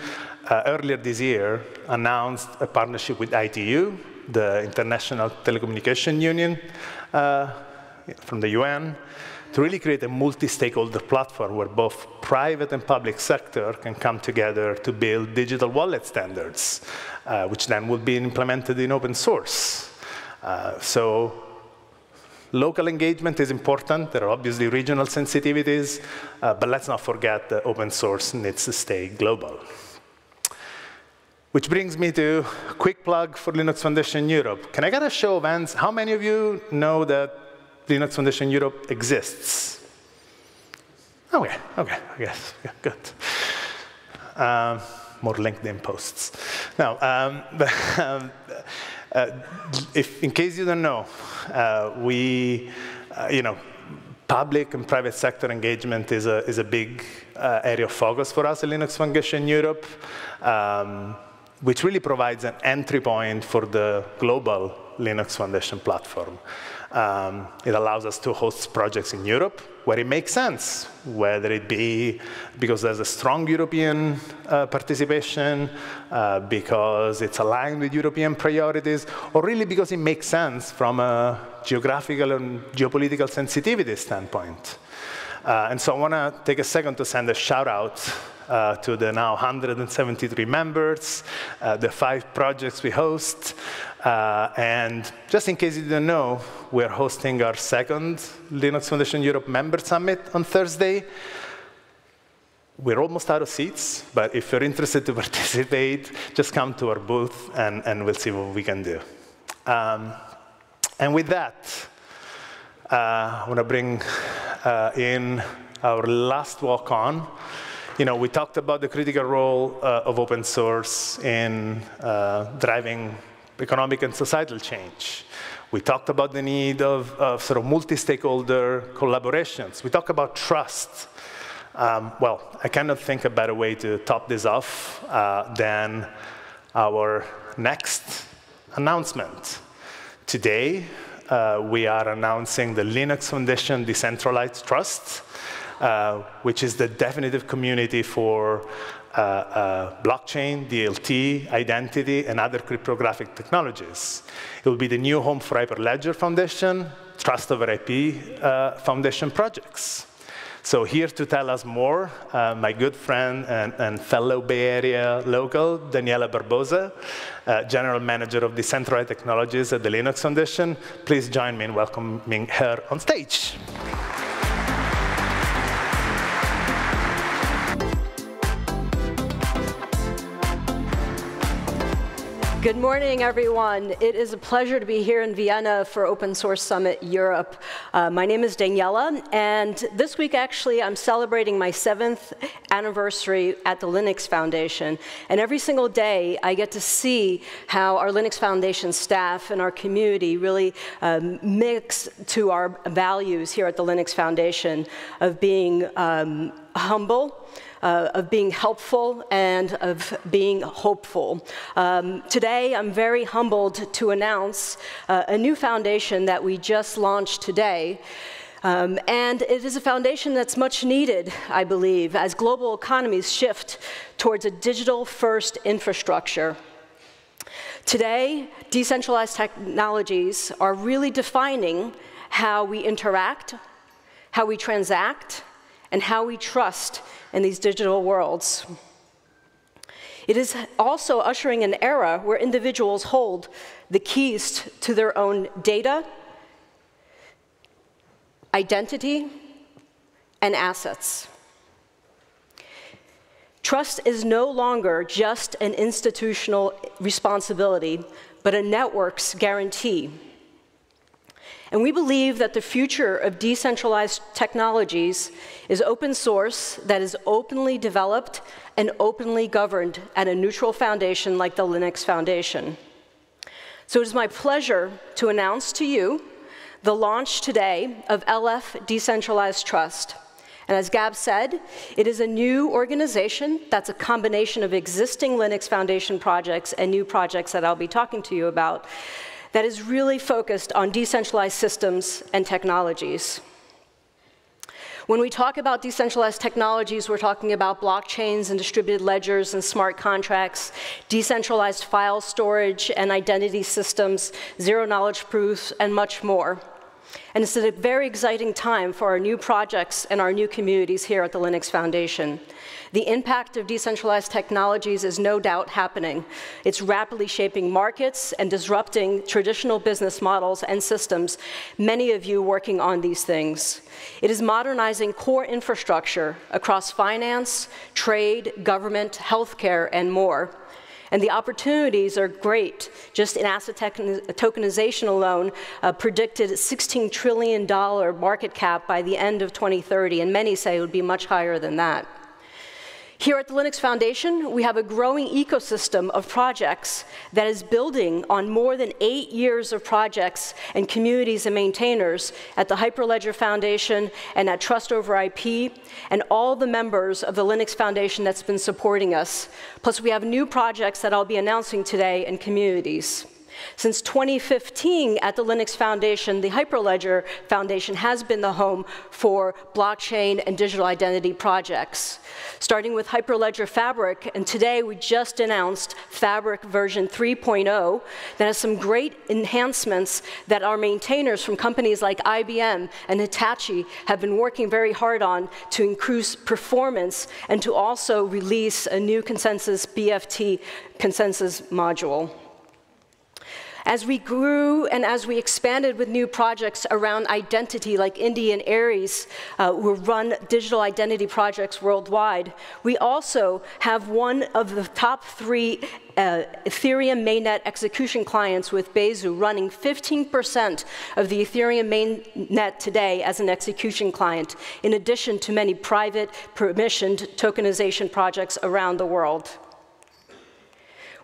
uh, earlier this year announced a partnership with ITU, the International Telecommunication Union uh, from the UN, to really create a multi-stakeholder platform where both private and public sector can come together to build digital wallet standards, uh, which then will be implemented in open source. Uh, so local engagement is important. There are obviously regional sensitivities, uh, but let's not forget that open source needs to stay global. Which brings me to a quick plug for Linux Foundation Europe. Can I get a show of hands? How many of you know that Linux Foundation Europe exists. Okay, okay, I guess, yeah, good. Um, more LinkedIn posts. Now, um, um, uh, if, in case you don't know, uh, we, uh, you know, public and private sector engagement is a, is a big uh, area of focus for us at Linux Foundation Europe, um, which really provides an entry point for the global Linux Foundation platform. Um, it allows us to host projects in Europe where it makes sense, whether it be because there's a strong European uh, participation, uh, because it's aligned with European priorities, or really because it makes sense from a geographical and geopolitical sensitivity standpoint. Uh, and so I want to take a second to send a shout out uh, to the now 173 members, uh, the five projects we host, uh, and just in case you didn't know, we're hosting our second Linux Foundation Europe Member Summit on Thursday. We're almost out of seats, but if you're interested to participate, just come to our booth and, and we'll see what we can do. Um, and with that, uh, I want to bring uh, in our last walk on. You know, we talked about the critical role uh, of open source in uh, driving economic and societal change. We talked about the need of, of sort of multi-stakeholder collaborations. We talked about trust. Um, well, I cannot think a better way to top this off uh, than our next announcement. Today, uh, we are announcing the Linux Foundation Decentralized Trust, uh, which is the definitive community for uh, uh, blockchain, DLT, identity, and other cryptographic technologies. It will be the new home for Hyperledger Foundation, Trust over IP Foundation projects. So here to tell us more, uh, my good friend and, and, fellow Bay Area local, Daniela Barbosa, uh, General Manager of Decentralized Technologies at the Linux Foundation. Please join me in welcoming her on stage. Good morning, everyone. It is a pleasure to be here in Vienna for Open Source Summit Europe. Uh, my name is Daniela, and this week, actually, I'm celebrating my seventh anniversary at the Linux Foundation. And every single day, I get to see how our Linux Foundation staff and our community really um, mix to our values here at the Linux Foundation of being um, humble, uh, of being helpful and of being hopeful. Um, today, I'm very humbled to announce uh, a new foundation that we just launched today. Um, and it is a foundation that's much needed, I believe, as global economies shift towards a digital first infrastructure. Today, decentralized technologies are really defining how we interact, how we transact, and how we trust in these digital worlds. It is also ushering an era where individuals hold the keys to their own data, identity, and assets. Trust is no longer just an institutional responsibility, but a network's guarantee. And we believe that the future of decentralized technologies is open source that is openly developed and openly governed at a neutral foundation like the Linux Foundation. So it is my pleasure to announce to you the launch today of LF Decentralized Trust. And as Gab said, it is a new organization that's a combination of existing Linux Foundation projects and new projects that I'll be talking to you about that is really focused on decentralized systems and technologies. When we talk about decentralized technologies, we're talking about blockchains and distributed ledgers and smart contracts, decentralized file storage and identity systems, zero knowledge proofs, and much more. And it's a very exciting time for our new projects and our new communities here at the Linux Foundation. The impact of decentralized technologies is no doubt happening. It's rapidly shaping markets and disrupting traditional business models and systems, many of you working on these things. It is modernizing core infrastructure across finance, trade, government, healthcare, and more. And the opportunities are great. Just in asset tokenization alone, uh, predicted $16 trillion market cap by the end of 2030, and many say it would be much higher than that. Here at the Linux Foundation, we have a growing ecosystem of projects that is building on more than eight years of projects and communities and maintainers at the Hyperledger Foundation and at Trust over IP, and all the members of the Linux Foundation that's been supporting us. Plus, we have new projects that I'll be announcing today and communities. Since 2015, at the Linux Foundation, the Hyperledger Foundation has been the home for blockchain and digital identity projects, starting with Hyperledger Fabric, and today we just announced Fabric version 3.0 that has some great enhancements that our maintainers from companies like IBM and Hitachi have been working very hard on to increase performance and to also release a new consensus BFT consensus module. As we grew and as we expanded with new projects around identity, like Indy and Aries, uh, who run digital identity projects worldwide, we also have one of the top three uh, Ethereum mainnet execution clients with Besu running 15% of the Ethereum mainnet today as an execution client, in addition to many private permissioned tokenization projects around the world.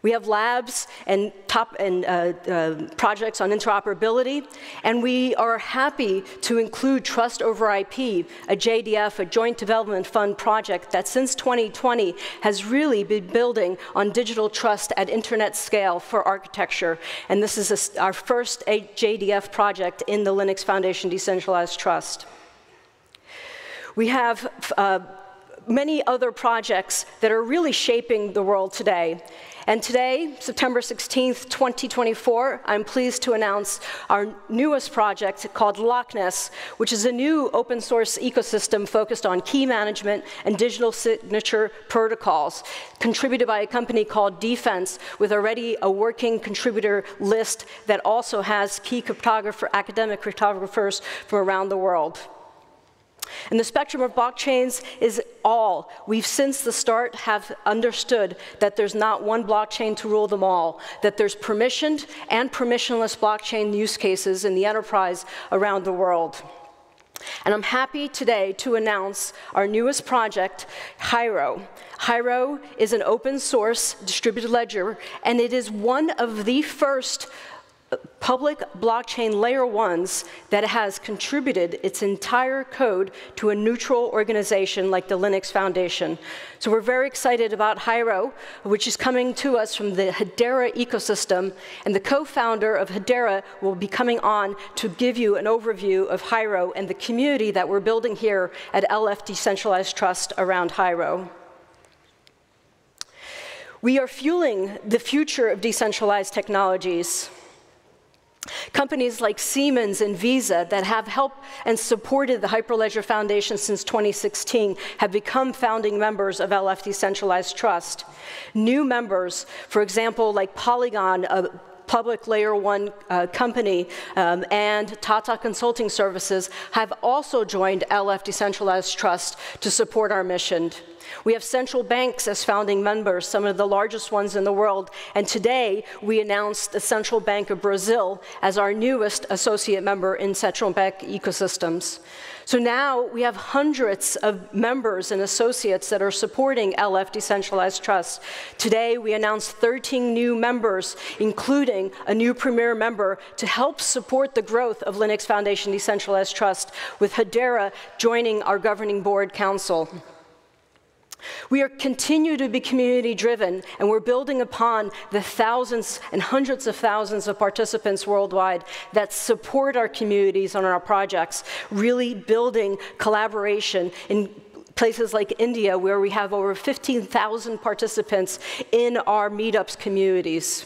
We have labs and top and uh, uh, projects on interoperability, and we are happy to include Trust over IP, a JDF, a Joint Development Fund project that since 2020 has really been building on digital trust at internet scale for architecture. And this is a, our first JDF project in the Linux Foundation Decentralized Trust. We have uh, many other projects that are really shaping the world today. And today, September 16th, 2024, I'm pleased to announce our newest project called Lockness, which is a new open source ecosystem focused on key management and digital signature protocols, contributed by a company called Defense, with already a working contributor list that also has key cryptographer, academic cryptographers from around the world. And the spectrum of blockchains is all. We've since the start have understood that there's not one blockchain to rule them all, that there's permissioned and permissionless blockchain use cases in the enterprise around the world. And I'm happy today to announce our newest project, Hiero. Hiero is an open source distributed ledger, and it is one of the first public blockchain layer ones that has contributed its entire code to a neutral organization like the Linux Foundation. So we're very excited about Hiero, which is coming to us from the Hedera ecosystem, and the co-founder of Hedera will be coming on to give you an overview of Hiero and the community that we're building here at LF Decentralized Trust around Hiero. We are fueling the future of decentralized technologies. Companies like Siemens and Visa that have helped and supported the Hyperledger Foundation since 2016 have become founding members of LF Decentralized Trust. New members, for example, like Polygon, a public layer one uh, company, um, and Tata Consulting Services have also joined LF Decentralized Trust to support our mission. We have central banks as founding members, some of the largest ones in the world. And today, we announced the Central Bank of Brazil as our newest associate member in central bank ecosystems. So now we have hundreds of members and associates that are supporting LF Decentralized Trust. Today, we announced 13 new members, including a new premier member to help support the growth of Linux Foundation Decentralized Trust, with Hedera joining our governing board council. We are continue to be community driven, and we're building upon the thousands and hundreds of thousands of participants worldwide that support our communities on our projects, really building collaboration in places like India, where we have over 15,000 participants in our meetups communities.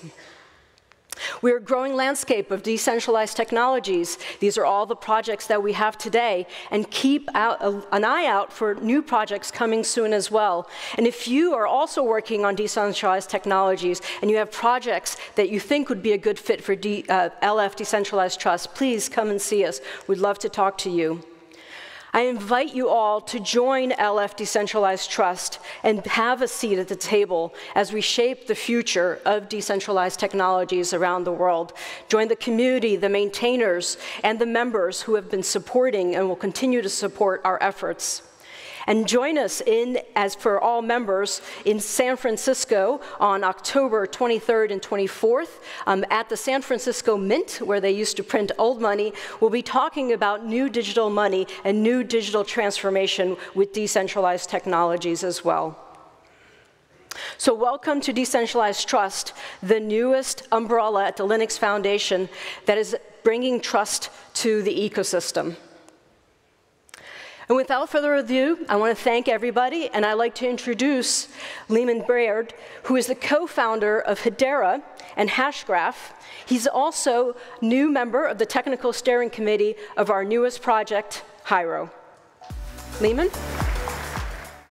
We're a growing landscape of decentralized technologies. These are all the projects that we have today. And keep out, uh, an eye out for new projects coming soon as well. And if you are also working on decentralized technologies and you have projects that you think would be a good fit for D, uh, LF Decentralized Trust, please come and see us. We'd love to talk to you. I invite you all to join LF Decentralized Trust and have a seat at the table as we shape the future of decentralized technologies around the world. Join the community, the maintainers, and the members who have been supporting and will continue to support our efforts. And join us in, as for all members, in San Francisco on October 23rd and 24th um, at the San Francisco Mint, where they used to print old money. We'll be talking about new digital money and new digital transformation with decentralized technologies as well. So welcome to Decentralized Trust, the newest umbrella at the Linux Foundation that is bringing trust to the ecosystem. And without further ado, I want to thank everybody, and I'd like to introduce Leemon Baird, who is the co-founder of Hedera and Hashgraph. He's also new member of the technical steering committee of our newest project, Hiero. Leemon?